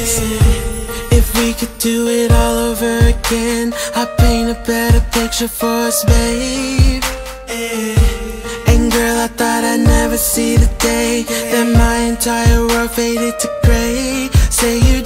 If we could do it all over again I'd paint a better picture for us, babe. Eh. And girl, I thought I'd never see the day That my entire world faded to gray. Say you